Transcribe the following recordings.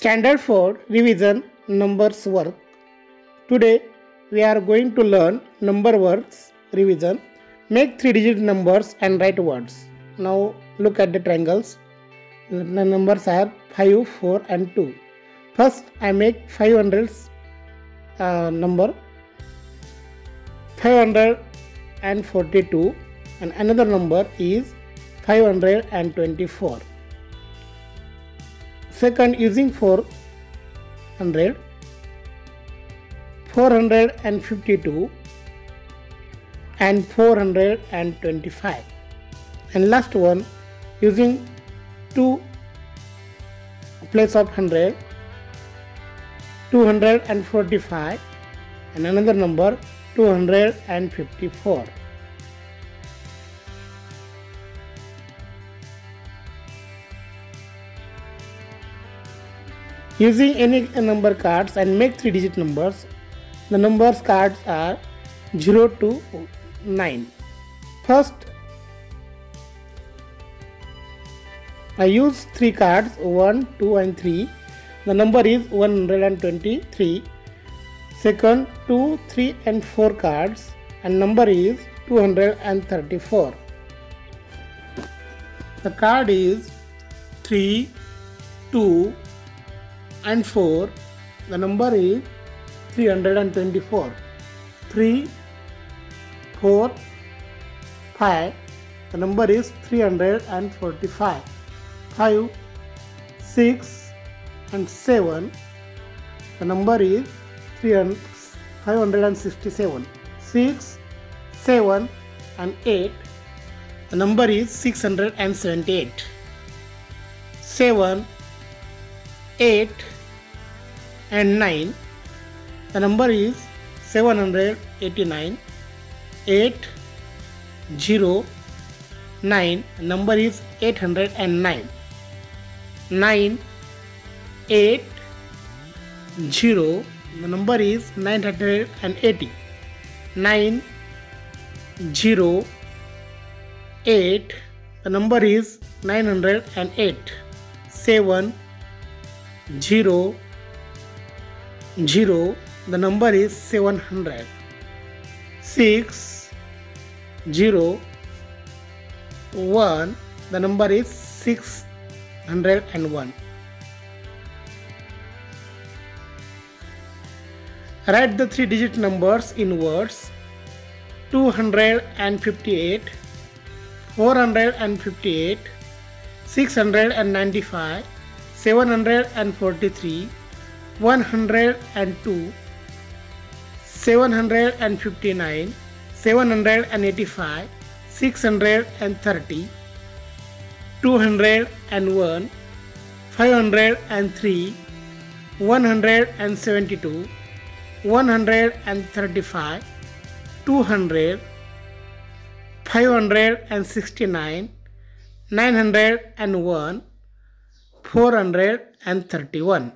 Standard 4 Revision Numbers Work. Today we are going to learn number words revision. Make three digit numbers and write words. Now look at the triangles. The numbers are 5, 4 and 2. First I make 500 uh, number 542 and another number is 524 second using 400 452 and 425 and last one using 2 place of 100 245 and another number 254 Using any number cards and make 3 digit numbers. The numbers cards are 0 to 9. First, I use 3 cards 1, 2 and 3. The number is 123. Second, 2, 3 and 4 cards and number is 234. The card is 3, 2, and 4 the number is 324 3 4 5 the number is 345 5 6 and 7 the number is 567 6 7 and 8 the number is 678 7 8 and 9 the number is 789 8 0 9 number is 809 9 8 0 the number is 980 9 0 8 the number is 908 7 0 0 the number is 700 6 0 1 the number is 601 write the three digit numbers in words. 258 458 695 743 102 759 785 630 201 503 172 135 200 569 901 431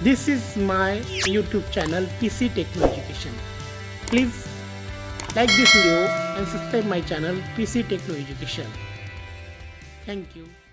This is my YouTube channel PC Techno Education. Please like this video and subscribe my channel PC Techno Education. Thank you.